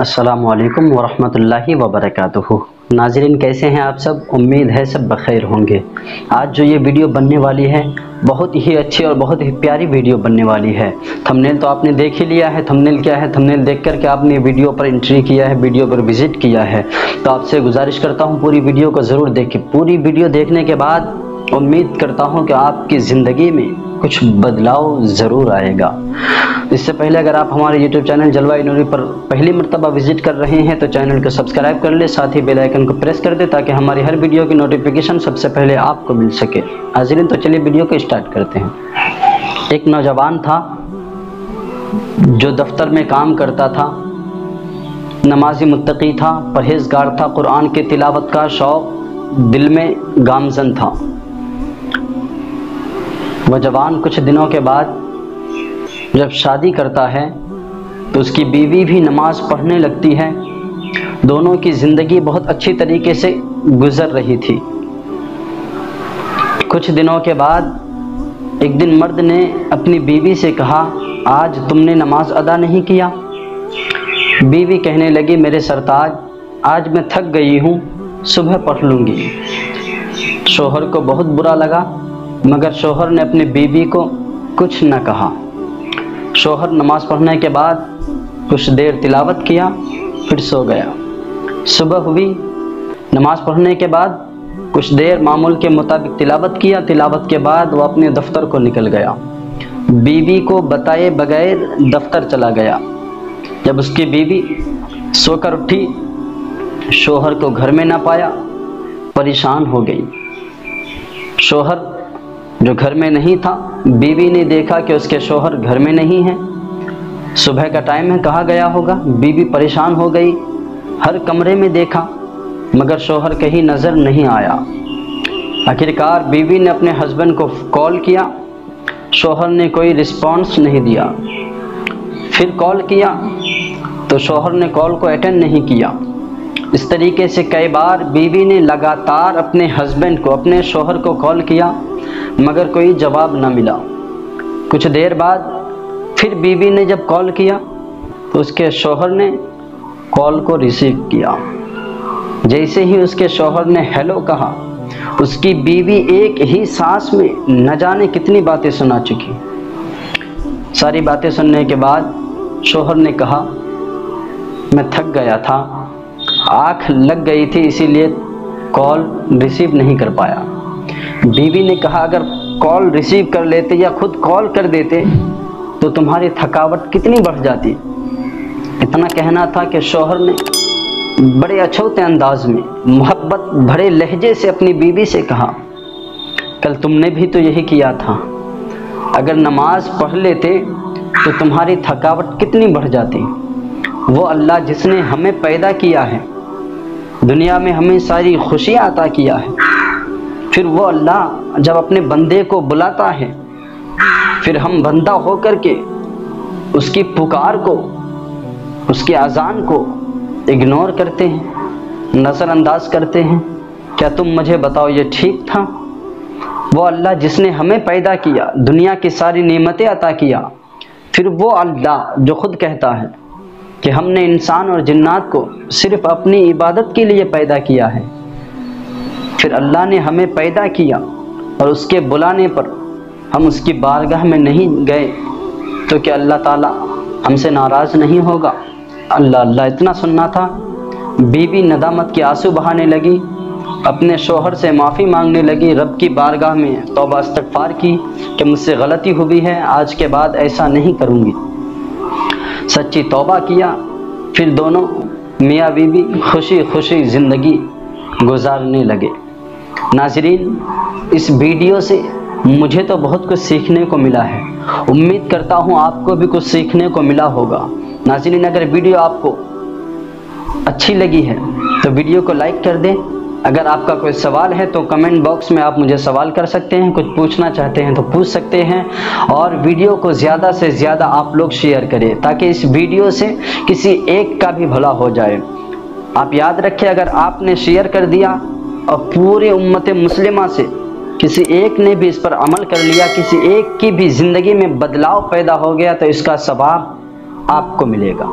असलकम वरहमतुल्लाहि वबरकातुहू नाजरीन, कैसे हैं आप सब? उम्मीद है सब बखैर होंगे। आज जो ये वीडियो बनने वाली है, बहुत ही अच्छी और बहुत ही प्यारी वीडियो बनने वाली है। थंबनेल तो आपने देख ही लिया है। थंबनेल क्या है? थंबनेल देख कर के आपने वीडियो पर एंट्री किया है, वीडियो पर विज़िट किया है। तो आपसे गुजारिश करता हूँ, पूरी वीडियो को ज़रूर देखें। पूरी वीडियो देखने के बाद उम्मीद करता हूँ कि आपकी ज़िंदगी में कुछ बदलाव ज़रूर आएगा। इससे पहले अगर आप हमारे YouTube चैनल जलवा नूरी पर पहली मरतबा विज़िट कर रहे हैं तो चैनल को सब्सक्राइब कर ले, साथ ही बेल आइकन को प्रेस कर दे, ताकि हमारी हर वीडियो की नोटिफिकेशन सबसे पहले आपको मिल सके। हाजिर तो चलिए वीडियो को स्टार्ट करते हैं। एक नौजवान था, जो दफ्तर में काम करता था, नमाजी मुतकी था, परहेजगार था, कुरान के तिलावत का शौक़, दिल में गामजन था। वह जवान कुछ दिनों के बाद जब शादी करता है तो उसकी बीवी भी नमाज़ पढ़ने लगती है। दोनों की ज़िंदगी बहुत अच्छी तरीके से गुजर रही थी। कुछ दिनों के बाद, एक दिन मर्द ने अपनी बीवी से कहा, आज तुमने नमाज़ अदा नहीं किया? बीवी कहने लगी, मेरे सरताज, आज मैं थक गई हूँ, सुबह पढ़ लूँगी। शोहर को बहुत बुरा लगा, मगर शोहर ने अपनी बीवी को कुछ न कहा। शोहर नमाज़ पढ़ने के बाद कुछ देर तिलावत किया, फिर सो गया। सुबह हुई, नमाज़ पढ़ने के बाद कुछ देर मामूल के मुताबिक तिलावत किया, तिलावत के बाद वो अपने दफ्तर को निकल गया। बीवी को बताए बगैर दफ्तर चला गया। जब उसकी बीवी सोकर उठी, शोहर को घर में ना पाया, परेशान हो गई। शोहर जो घर में नहीं था, बीवी ने देखा कि उसके शोहर घर में नहीं है। सुबह का टाइम है, कहा गया होगा। बीवी परेशान हो गई, हर कमरे में देखा, मगर शोहर कहीं नज़र नहीं आया। आखिरकार बीवी ने अपने हस्बैंड को कॉल किया। शोहर ने कोई रिस्पांस नहीं दिया। फिर कॉल किया तो शोहर ने कॉल को अटेंड नहीं किया। इस तरीके से कई बार बीवी ने लगातार अपने हस्बैंड को, अपने शोहर को कॉल किया। मगर कोई जवाब न मिला। कुछ देर बाद फिर बीवी ने जब कॉल किया तो उसके शोहर ने कॉल को रिसीव किया। जैसे ही उसके शोहर ने हेलो कहा, उसकी बीवी एक ही सांस में न जाने कितनी बातें सुना चुकी। सारी बातें सुनने के बाद शोहर ने कहा, मैं थक गया था। आँख लग गई थी, इसीलिए कॉल रिसीव नहीं कर पाया। बीवी ने कहा, अगर कॉल रिसीव कर लेते या खुद कॉल कर देते तो तुम्हारी थकावट कितनी बढ़ जाती। इतना कहना था कि शोहर ने बड़े अछूते अंदाज में मोहब्बत भरे लहजे से अपनी बीवी से कहा, कल तुमने भी तो यही किया था। अगर नमाज़ पढ़ लेते तो तुम्हारी थकावट कितनी बढ़ जाती। वो अल्लाह जिसने हमें पैदा किया है, दुनिया में हमें सारी खुशियाँ अता किया है। फिर वो अल्लाह जब अपने बंदे को बुलाता है, फिर हम बंदा होकर के उसकी पुकार को, उसके अजान को इग्नोर करते हैं, नज़रअंदाज करते हैं, क्या तुम मुझे बताओ ये ठीक था? वो अल्लाह जिसने हमें पैदा किया, दुनिया की सारी नेमतें अता किया, फिर वो अल्लाह जो खुद कहता है कि हमने इंसान और जिन्नात को सिर्फ़ अपनी इबादत के लिए पैदा किया है। फिर अल्लाह ने हमें पैदा किया और उसके बुलाने पर हम उसकी बारगाह में नहीं गए तो क्या अल्लाह ताला हमसे नाराज़ नहीं होगा? अल्लाह अल्लाह इतना सुनना था। बीवी नदामत के आँसू बहाने लगी, अपने शोहर से माफ़ी मांगने लगी, रब की बारगाह में तोबा इस्तगफार की कि मुझसे गलती हुई है, आज के बाद ऐसा नहीं करूँगी। सच्ची तोबा किया, फिर दोनों मियाँ बीवी खुशी खुशी ज़िंदगी गुजारने लगे। नाजरीन, इस वीडियो से मुझे तो बहुत कुछ सीखने को मिला है। उम्मीद करता हूँ आपको भी कुछ सीखने को मिला होगा। नाजरीन, अगर वीडियो आपको अच्छी लगी है तो वीडियो को लाइक कर दें। अगर आपका कोई सवाल है तो कमेंट बॉक्स में आप मुझे सवाल कर सकते हैं, कुछ पूछना चाहते हैं तो पूछ सकते हैं। और वीडियो को ज़्यादा से ज़्यादा आप लोग शेयर करें, ताकि इस वीडियो से किसी एक का भी भला हो जाए। आप याद रखें, अगर आपने शेयर कर दिया और पूरे उम्मत मुस्लिमा से किसी एक ने भी इस पर अमल कर लिया, किसी एक की भी ज़िंदगी में बदलाव पैदा हो गया तो इसका सवाब आपको मिलेगा।